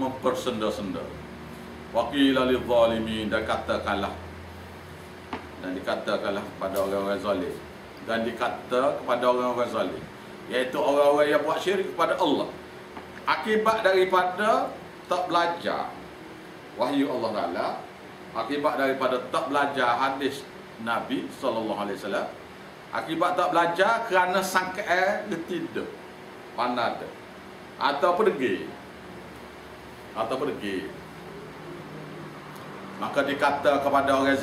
mempersenda-senda. Waqila lidh-dhalimin dan katakanlah. Dan dikatakanlah kepada orang-orang zalim. Dan dikata kepada orang-orang zalim. Iaitu orang-orang yang buat syirik kepada Allah. Akibat daripada tak belajar. Wahyu Allah Taala akibat daripada tak belajar hadis Nabi sallallahu alaihi wasallam akibat tak belajar kerana sangka eh tidak panada atau pergi atau pergi maka dikata kepada orang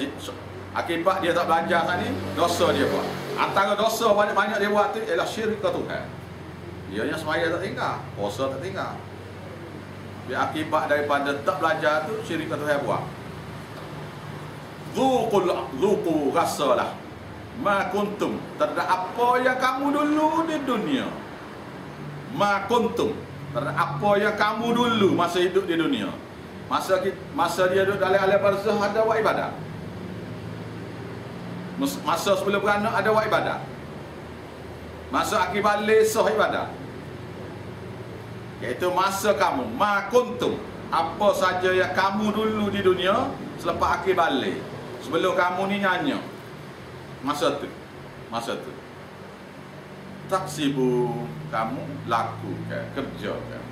Akibat dia tak belajar ni, dosa dia buat. Antara dosa banyak-banyak dia buat tu ialah syirik ke Tuhan. Ianya semaya tak tinggal, puasa tak tinggal. Dia akibat daripada tak belajar tu syirik ke Tuhan buat. Zuqul zuqu rasalah. Ma kuntum terhadap apa yang kamu dulu di dunia. Ma kuntum apa yang kamu dulu masa hidup di dunia. Masa masa dia duduk dalam alam barzah ada buat ibadah. Masa sebelum beranak ada buat ibadah. Masa akibat lesah ibadah. Iaitu masa kamu, ma kuntum. Apa saja yang kamu dulu di dunia selepas akhir balik. Sebelum kamu ni nyanyi. Masa tu. Masa tu. Taksibu kamu lakukan, kerjakan.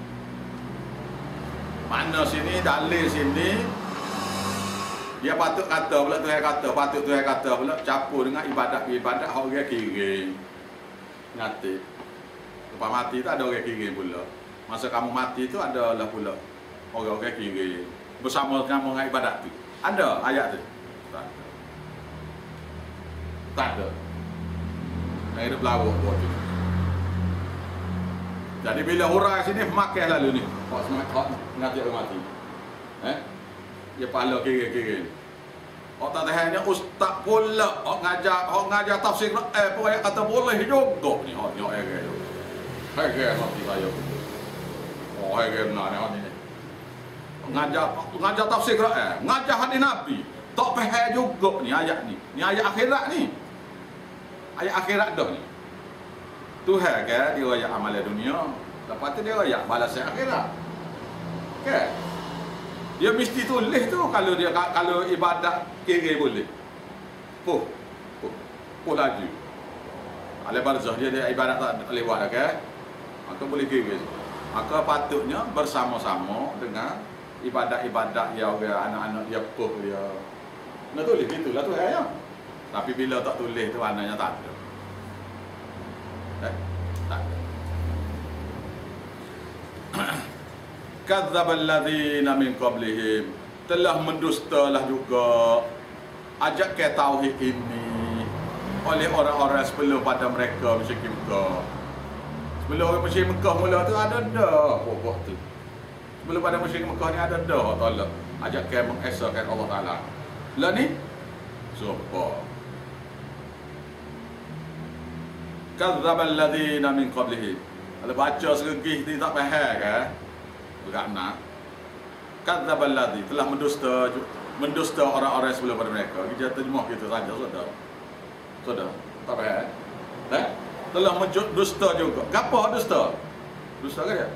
Mana sini, dalil sini, dia patut kata pula Tuhan kata, patut Tuhan kata pula campur dengan ibadat-ibadat orang kirim. Ngati. Lepas mati tu ada orang kirim pula. Masa kamu mati tu ada lah pula orang-orang kirim. Bersama kamu dengan ibadat tu. Ada ayat tu? Tak ada. Tak ada. Yang hidup lawak buat tu. Jadi bila orang sini makan lalu ni. Kau semangat kau ngati orang mati. Eh? dia pala kira-kira Orang tak tahannya ustaz pula orang ngajar orang ngajar tafsir eh pun ayat kata boleh juga ni orang nyok ere tu. Hai ke mati saya. Oh hai ke benar ni ni. Ngajar ngajar tafsir eh ngajar hadis Nabi. Tak faham juga ni ayat ni. Ni ayat akhirat ni. Ayat akhirat dah ni. Tuhan ke dia ayat amal dunia. Lepas tu dia ayat balas akhirat. Ke? Dia mesti tulis tu kalau dia kalau ibadat kira boleh. Puh. Puh. Puh laju. Alai barzah dia, dia ibadat tak lewat kan? Maka boleh kira. Maka patutnya bersama-sama dengan ibadat-ibadat yang anak-anak dia puh dia. Nak tulis gitulah tu ya. Tapi bila tak tulis tu maknanya tak ada. Eh? Tak ada. kadzdzabal ladzina min qablihim telah mendustalah juga ajak ke tauhid ini oleh orang-orang sebelum pada mereka musyrik Mekah. Sebelum orang musyrik Mekah mula tu ada dah pokok tu. Sebelum pada musyrik Mekah ni ada dah Taala ajak ke mengesahkan Allah Taala. Lah ni siapa? Kadzdzabal ladzina min qablihim. Kalau baca segigih ni tak faham kan? berakna kadzdzabal ladzi telah mendusta mendusta orang-orang sebelum pada mereka. Kita terjemah kita saja sudah sudah tak payah eh? Telah mendusta juga. Gapo dusta? Dusta ke dia?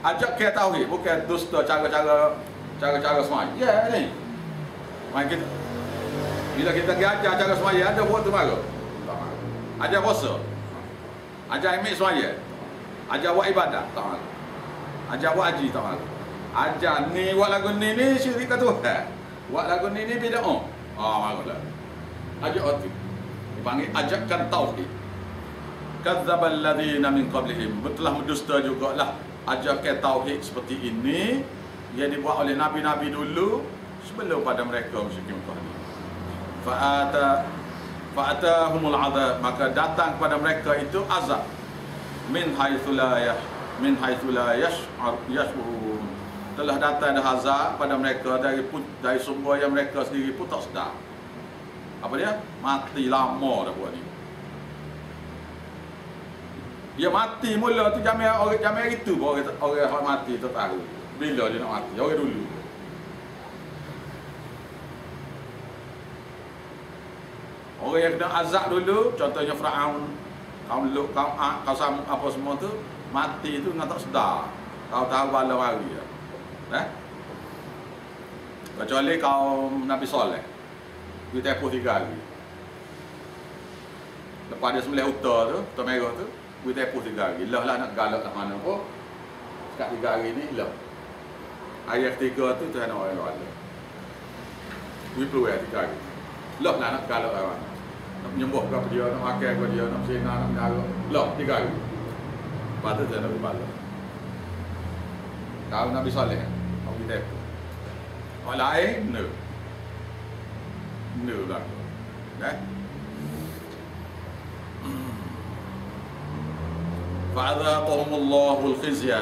Ajak ke tauhid? Bukan dusta cara-cara cara-cara semaya. Ya ni. Main kita bila kita pergi ajar cara semaya ada buat tu baru? Ajar puasa ajar imej semaya ajar buat ibadah tak malu Ajar buat haji tak malu. Ajar ni buat lagu ni ni syirik ke Tuhan. Buat lagu ni ni beda oh. Ah malu lah. Ajar waktu. Dipanggil ajakkan tauhid. Kadzdzabal ladzina min qablihim. Telah mendusta jugalah ajarkan tauhid seperti ini yang dibuat oleh nabi-nabi dulu sebelum pada mereka musyrikin Mekah ni. Fa'ata fa'atahumul azab maka datang kepada mereka itu azab. Min haitsu la min haitsu la yash'ur yash'urun. Telah datang dah azab pada mereka. Dari dari sumber yang mereka sendiri pun tak sedar. Apa dia? Mati lama dah buat ni. Dia mati mula tu jamai orang jamai itu orang orang mati tu tahu bila dia nak mati? Orang dulu Orang yang kena azab dulu, contohnya Fir'aun, kaum Lut, kaum Ad, kaum Samud, apa semua tu, mati tu dengan tak sedar tahu-tahu bala mari ya. Eh? Kecuali kaum Nabi Soleh. Dia tempoh tiga hari. Lepas dia sembelih utah tu, utah merah tu, dia tempoh tiga hari. Lah lah nak galak lah mana pun. Sekat tiga hari ni, lah. Ayat ketiga tu, Tuhan orang yang ada. Dia perlu ya tiga hari. Lah lah nak galak lah mana nak menyembuh ke dia, nak makan ke dia, nak bersinah, nak menyara. Lah, tiga hari. Lepas tu saya nak berbala. tahu Nabi Saleh, orang kita. Orang lain, no. No lah. Eh? al-khizya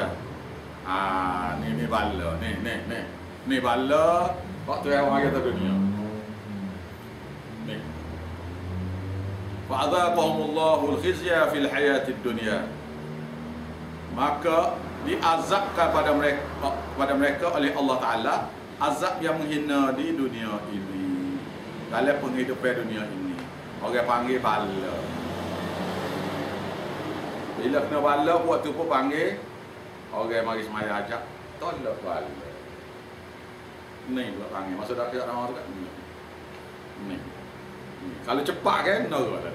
Ah, ni ni bala, ni ni ni. Ni bala waktu yang orang واحد dunia. Allahu al-khizya fil hayatid dunya. Maka diazabkan pada mereka pada mereka oleh Allah Taala azab yang menghina di dunia ini. Dalam penghidupan dunia ini. Orang panggil bala. Bila kena bala buat tu pun panggil Orang mari semaya ajak Tolak bala Ni pula panggil Masa dah kira nama tu kan Ni Ni Kalau cepat kan No bala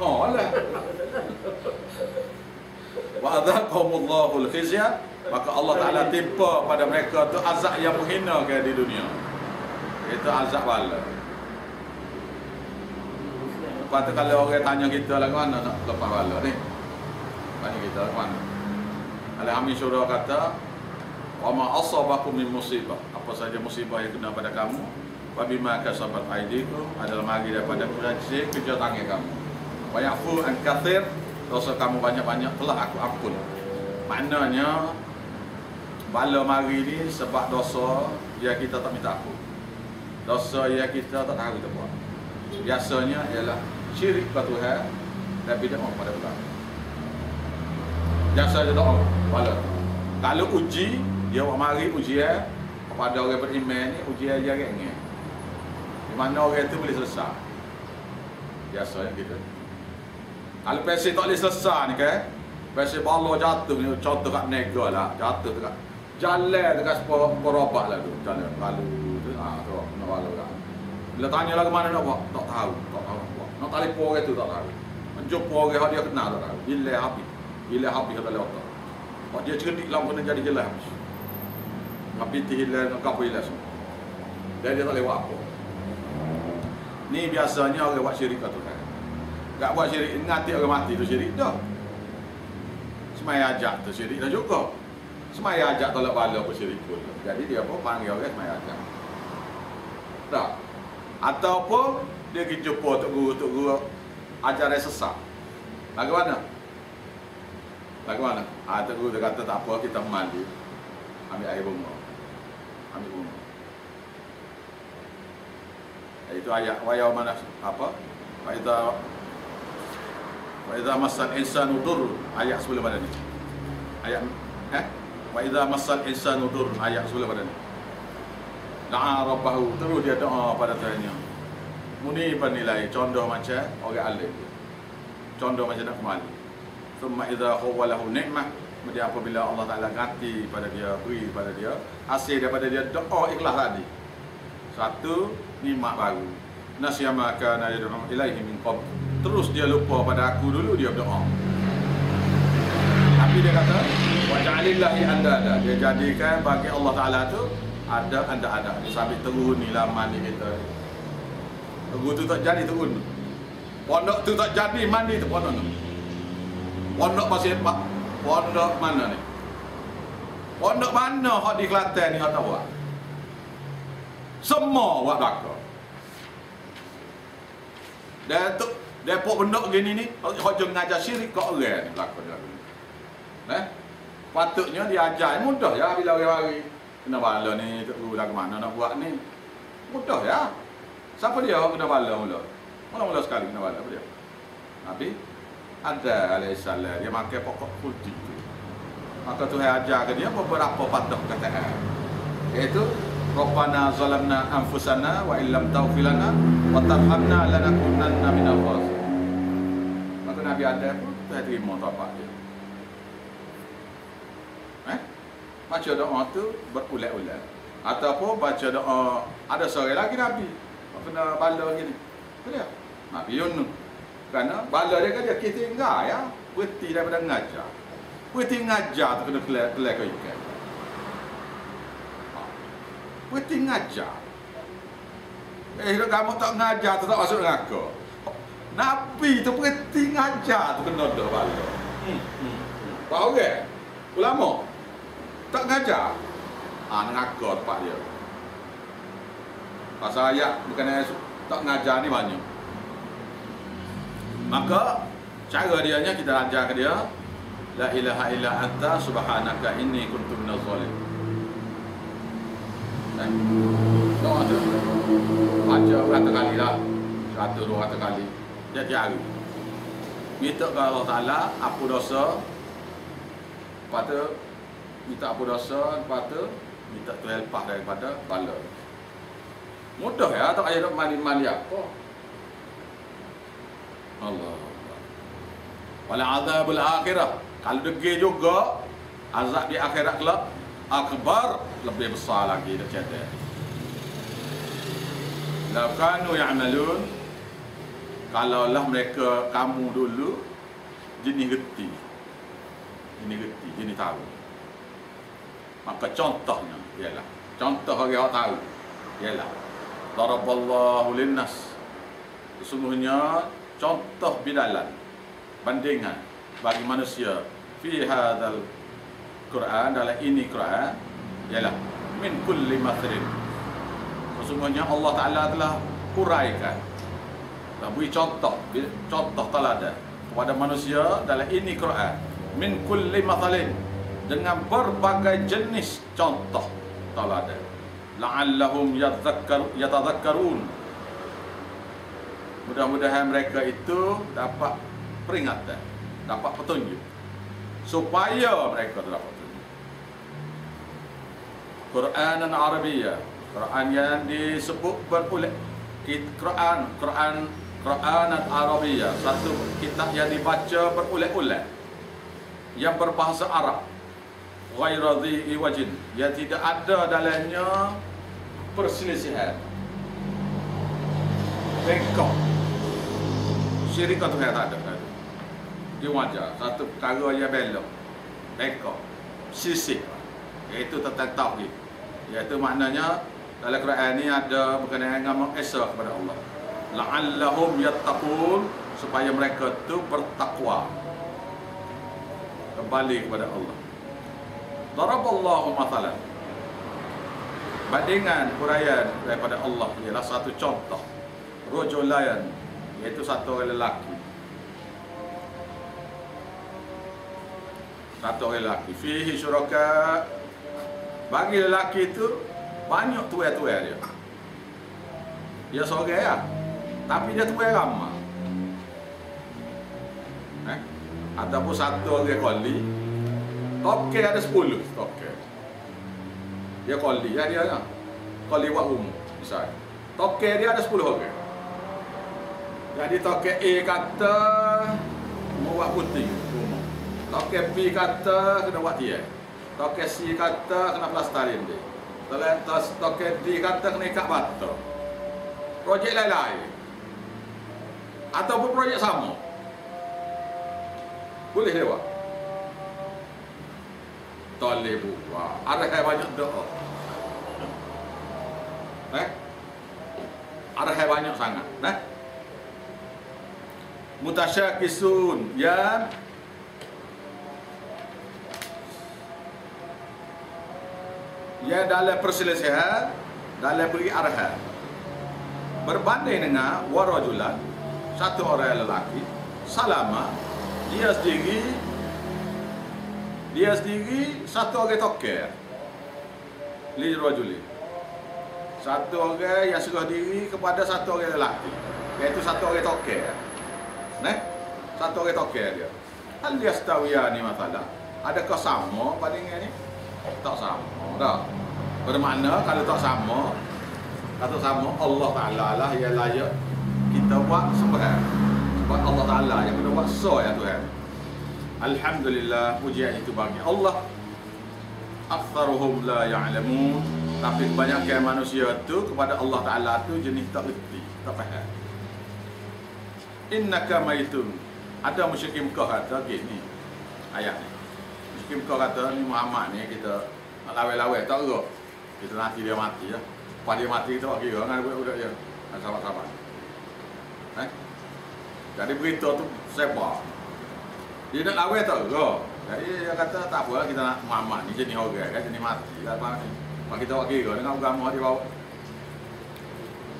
Oh lah Wa adzaqahumullahu al-khizya maka Allah Taala timpa pada mereka tu azab yang menghina ke di dunia. Itu azab bala. Lepas tu kalau orang tanya kita lah mana nak lepas bala ni. Tanya kita lah mana. Alhamdulillah kata wa ma asabakum min musibah. Apa saja musibah yang kena pada kamu wa bima kasabat aydikum adalah mari daripada kerja kerja tangan kamu. Wa yafu an kathir dosa kamu banyak-banyak telah aku ampun. Maknanya bala mari ni sebab dosa yang kita tak minta ampun. Dosa yang kita tak tahu kita buat. Biasanya ialah syirik kepada Tuhan dan bid'ah pada Tuhan. Biasa dia doa. Kalau uji, dia buat mari ujian kepada orang beriman ni ujian dia ni. Di mana orang tu boleh selesai. Biasanya gitu. Kalau pesi tak boleh selesai ni kan Pesi bala jatuh ni Contoh kat nega lah Jatuh dekat Jalan dekat perobat lah tu Jalan lalu tu Haa tu Kena bala lah. Bila tanya lah ke mana nak buat? Tak tahu Tak tahu nak buat. Nak telefon orang tu tak tahu. Menjumpa orang yang dia kenal tak tahu. Bila habis Bila habis kata lewat tak. Dia cerdik lah kena jadi jelas habis Habis ti hilang Nak kapal hilang semua Dan dia tak lewat apa Ni biasanya orang buat syirik kat Tuhan tak buat syirik, ngati orang mati tu syirik dah. Semaya ajak tu syirik dah juga. Semaya ajak tolak bala pun syirik pun. Jadi dia pun panggil orang semaya ajak. Tak. Ataupun dia pergi jumpa tok guru, tok guru ajar dia sesat. Bagaimana? Bagaimana? Ah, tok guru dia kata tak apa, kita mandi. Ambil air bunga. Ambil bunga. Itu ayat wayau mana apa? Wa'idha Wa idza massal insanu dur ayat sebelum pada ni. Ayat eh wa idza massal insanu dur ayat sebelum pada ni. Da'a rabbahu terus dia doa pada Tuhannya. Muni penilai contoh macam orang alim. Contoh macam nak kembali. Thumma idza khawalahu ni'mah Kemudian apabila Allah Ta'ala ganti pada dia, beri pada dia Hasil daripada dia doa ikhlas tadi Satu, nikmat baru Nasyama kana yad'u ilaihi min qabl terus dia lupa pada aku dulu dia berdoa. Tapi dia kata wa ja'alillahi andada. Dia jadikan bagi Allah Taala tu ada anda ada. Sampai terun ni laman ni kita. Terun tu tak jadi terun. Pondok tu tak jadi mandi tu pondok tu. Pondok masih. Pondok mana ni? Pondok mana hak di Kelantan ni hak tahu tak? Semua buat belakang. Dan tu Depok benda gini ni, hojong ngajar syirik kau orang ni berlaku dia. Eh? Patutnya dia ajar mudah ya bila mari. Kena bala ni tok guru lagu mana nak buat ni. Mudah ya. Siapa dia kena bala mula? Mula-mula sekali kena bala apa dia? Nabi ada alaihissalam dia makan pokok kulti itu. Maka Tuhan ajar ke dia beberapa patah kata Iaitu Rabbana zalamna anfusana wa illam tawfilana wa tarhamna lanakunanna minal khasir. Maka Nabi ada pun saya terima tapak dia. Eh? Baca doa tu berulang-ulang. Ataupun baca doa ada seorang lagi Nabi. Apa nak bala gini? ni? dia? Nabi Yunus kerana bala dia kan dia kita enggak ya berhenti daripada ngajar berhenti ngajar tu kena kelak ke ikan ha. berhenti ngajar eh kamu tak ngajar tu tak masuk neraka Nabi tu berhenti ngajar tu kena dah bala hmm. hmm. Tahu ke? Ulama tak ngajar. Ah ha, neraka tempat dia. Pasal ayat bukan tak ngajar ni banyak. Maka cara dia nya kita ajar dia La ilaha illa anta subhanaka inni kuntu minaz zalim. Eh? Doa tu. Baca berapa kali lah. Satu dua ratus kali. Dia hari. Minta ke Allah Ta'ala apa dosa Lepas tu minta apa dosa, lepas tu minta tu lepas daripada bala. Mudah ya, tak payah nak mandi-mandi apa. Allah. Wala azabul akhirah. Kalau degi juga azab di akhirat kelak akbar lebih besar lagi dah cerita. Lau kanu ya'malun kalau lah mereka kamu dulu jenis geti ini reti, ini tahu. Maka contohnya ialah contoh bagi orang tahu ialah daraballahu linnas. Sesungguhnya contoh bidalan bandingan bagi manusia fi hadzal Quran dalam ini Quran ialah min kulli mathrin. Sesungguhnya Allah Taala telah kuraikan dan beri contoh contoh teladan kepada manusia dalam ini Quran. Min kulli mathalin. Dengan berbagai jenis contoh teladan. La'allahum yatadhakkarun mudah-mudahan mereka itu dapat peringatan dapat petunjuk supaya mereka dapat petunjuk. Quran dan Arabia Quran yang disebut berulang Quran Quran Quran dan Arabia satu kitab yang dibaca berulang-ulang. Yang berbahasa Arab. Ghaira dhi wajin. Yang tidak ada dalamnya perselisihan. Bengkok syirik atau tak ada tak ada. Dia wajar. Satu perkara yang belok. Bengkok sisik. Iaitu tentang tauhid. Iaitu maknanya dalam Quran ini ada berkenaan dengan Esa kepada Allah. La'allahum yattaqun. Supaya mereka tu bertakwa. Kembali kepada Allah. Daraballahu mathalan. Bandingan huraian daripada Allah ialah satu contoh. Rajulayan iaitu satu orang lelaki. Satu orang lelaki. Fihi syuraka. Bagi lelaki itu banyak tuai-tuai dia. Dia seorang ya. Tapi dia tuai ramah ataupun satu orang koli toke ada sepuluh toke dia koli ya dia ya koli wak umum misalnya toke dia ada sepuluh orang jadi toke A kata wak putih umum toke B kata kena wak dia toke C kata kena plastarin dia toke D kata kena ikat bata projek lain-lain ataupun projek sama boleh lewat. Toleh buat. Ada yang banyak doa. Eh? Ada banyak sangat. Eh? Mutasyakisun. Ya. Ya dalam perselisihan. Dalam beri arahan. Berbanding dengan warajulan. Satu orang lelaki. Salama dia sendiri dia sendiri satu orang toker li rajuli satu orang yang serah diri kepada satu orang lelaki iaitu satu orang toker ne? Satu orang toker dia hal dia. Stawiya ni masalah. Adakah sama pada ini tak sama dah. Bermakna kalau tak sama kata sama Allah Taala lah yang layak kita buat sembahyang. Sebab Allah Ta'ala yang kena kuasa ya Tuhan. Alhamdulillah pujian itu bagi Allah. Aktsaruhum la ya'lamun. Tapi kebanyakan manusia tu kepada Allah Taala tu jenis tak reti tak faham innaka maitun ada musyrikin Mekah kata gini ayat ni musyrikin Mekah kata ni Muhammad ni kita nak lawai-lawai tak erok kita nanti dia mati ya Lepas dia mati kita tak kira dengan budak-budak dia dan sahabat-sahabat eh? jadi berita tu sebar dia nak lawai tak erok jadi dia kata tak apa kita nak Muhammad ni jenis orang kan jenis mati lah apa ni. Kita kira dengan agama dia bawa.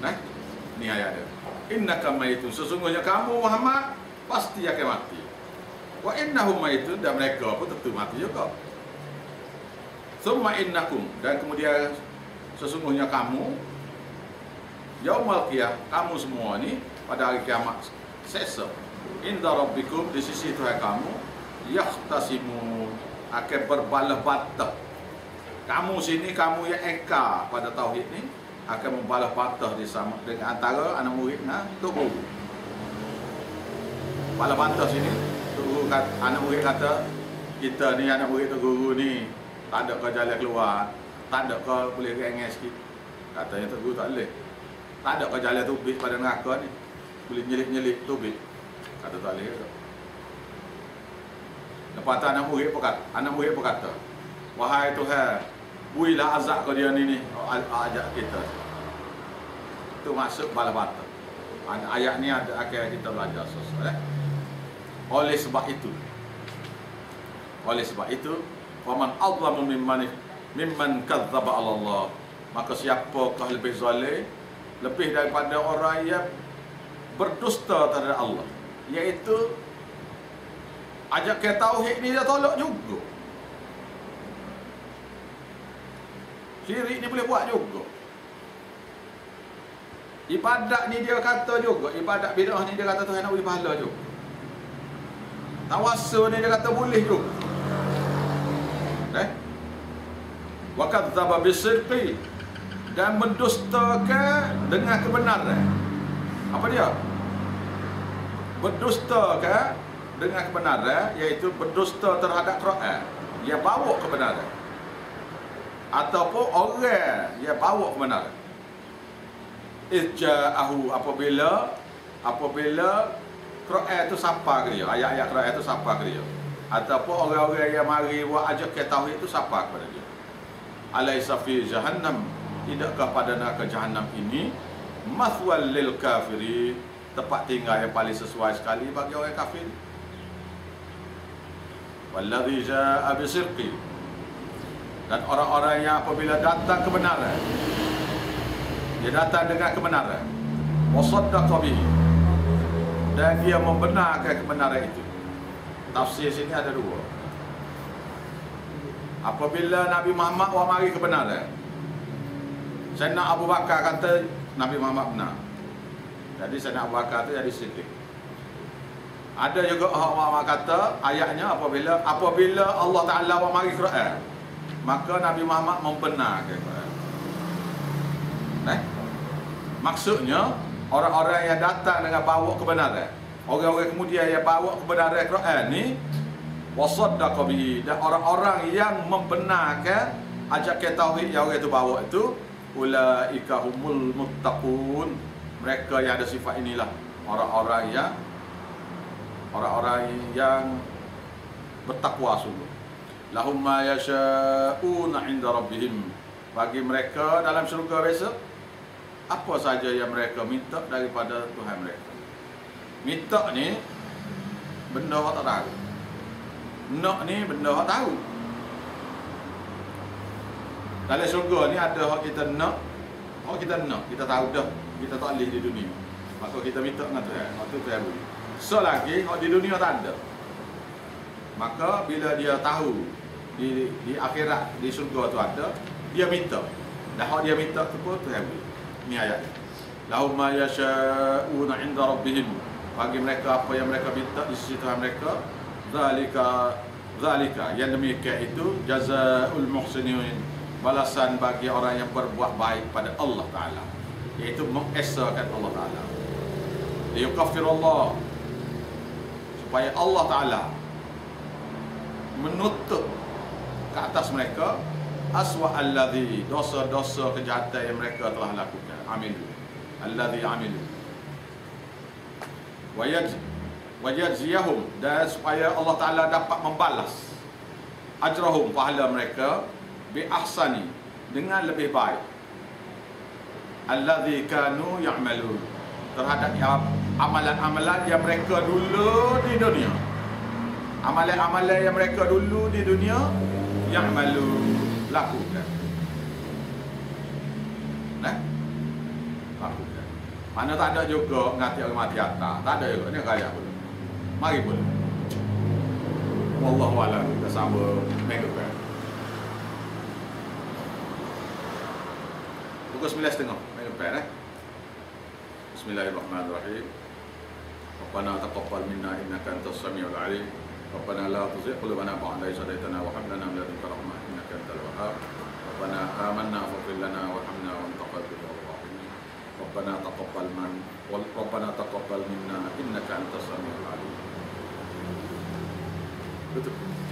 Nah, ni ayat dia. Innaka maitun sesungguhnya kamu Muhammad pasti akan mati. Wa innahum maitun dan mereka pun tentu mati juga. Summa innakum dan kemudian sesungguhnya kamu Yaumal qiyam kamu semua ni pada hari kiamat sesok inda rabbikum di sisi Tuhan kamu yahtasimu akan berbalah batah kamu sini kamu yang eka pada tauhid ni akan membalah batah di sama dengan antara anak murid dengan tok guru. Balah batah sini tok guru kata, anak murid kata kita ni anak murid tok guru ni tak ada kau jalan keluar tak ada kau boleh rengeng sikit. Katanya tok guru tak boleh. Tak ada kau jalan tubik pada neraka ni boleh nyelip-nyelip tubik kata tak boleh Lepas tu anak murid pun kata, anak murid pun kata, Wahai Tuhan, builah azab kau dia ni ni, ajak kita. Itu maksud bala bata. Ayat ni ada akhir kita belajar sesuatu. Eh? Oleh sebab itu, oleh sebab itu, Faman Allah mimman mimman kadzdzaba Allah. Maka siapakah lebih zalim lebih daripada orang yang berdusta terhadap Allah, iaitu ajak ke tauhid ni dia tolak juga. Syirik ni boleh buat juga. Ibadat ni dia kata juga, ibadat bidah ni dia kata Tuhan nak beri pahala juga. Tawassul ni dia kata boleh juga. Eh? Wa kadzdzaba bisidqi dan mendustakan dengan kebenaran. Apa dia? Berdustakan dengan kebenaran iaitu berdusta terhadap Quran dia bawa kebenaran ataupun orang dia bawa kebenaran. Ija'ahu apabila apabila Quran itu sapa ke dia ayat-ayat Quran itu sapa ke dia. Ataupun orang-orang yang mari buat ajak ke tauhid itu sapa kepada dia. Alaisa fi jahannam tidakkah pada neraka jahannam ini? Mathwal lil kafiri tempat tinggal yang paling sesuai sekali bagi orang kafir. Walladhi ja'a bisirqi Dan orang-orang yang apabila datang kebenaran Dia datang dengan kebenaran. Wasaddaqa bihi. Dan dia membenarkan kebenaran itu. Tafsir sini ada dua. Apabila Nabi Muhammad wa mari kebenaran Sayyidina Abu Bakar kata Nabi Muhammad benar. Jadi Sayyidina Abu Bakar itu jadi siddiq. Ada juga orang kata ayatnya apabila apabila Allah Taala wa mari Quran maka Nabi Muhammad membenarkan. Eh? Maksudnya orang-orang yang datang dengan bawa kebenaran, orang-orang kemudian yang bawa kebenaran Quran ni wasaddaqa bihi dan orang-orang yang membenarkan ajakan tauhid yang orang itu bawa itu ulaika humul muttaqun mereka yang ada sifat inilah orang-orang yang orang-orang yang bertakwa sungguh. Lahum ma yasha'una 'inda rabbihim. Bagi mereka dalam syurga besok apa saja yang mereka minta daripada Tuhan mereka. Minta ni benda yang tak tahu. Nak ni benda yang tahu. Dalam syurga ni ada hak kita nak, hak kita nak, kita tahu dah, kita tak boleh di dunia. Maka kita minta dengan Tuhan, waktu Tuhan boleh. So lagi di dunia tak ada. Maka bila dia tahu di di akhirat di surga tu ada, dia minta. Dah hak dia minta tu pun Tuhan beri. Ni ayat. Lahum ma yasha'una 'inda rabbihim. Bagi mereka apa yang mereka minta di sisi Tuhan mereka, zalika zalika yang demikian itu jazaul muhsinin balasan bagi orang yang berbuat baik pada Allah Taala iaitu mengesakan Allah Taala liyukaffirullah supaya Allah Ta'ala menutup ke atas mereka aswa alladhi dosa-dosa kejahatan yang mereka telah lakukan. Amin. Alladhi amilu. Wajaj wajaziyahum dan supaya Allah Taala dapat membalas ajrahum pahala mereka bi ahsani dengan lebih baik alladhi kanu ya'malun terhadap amalan-amalan yang mereka dulu di dunia amalan-amalan yang mereka dulu di dunia yang malu lakukan. Nah? Lakukan. Mana tak ada juga ngati orang mati atas. Tak ada juga. Ni kaya pun mari pun wallahu a'lam. Kita sama. Depan. Pukul 9.30 minggu depan eh? Bismillahirrahmanirrahim. Rabbana taqabbal minna innaka antas samiul alim Qulubana ba'da idh hadaytana wa hab lana min ladunka rahmah innaka antal wahhab. Rabbana amanna faghfir lana warhamna wa anta khairur rahimin. Rabbana taqabbal man wal Rabbana taqabbal minna innaka antas samiul alim. Betul.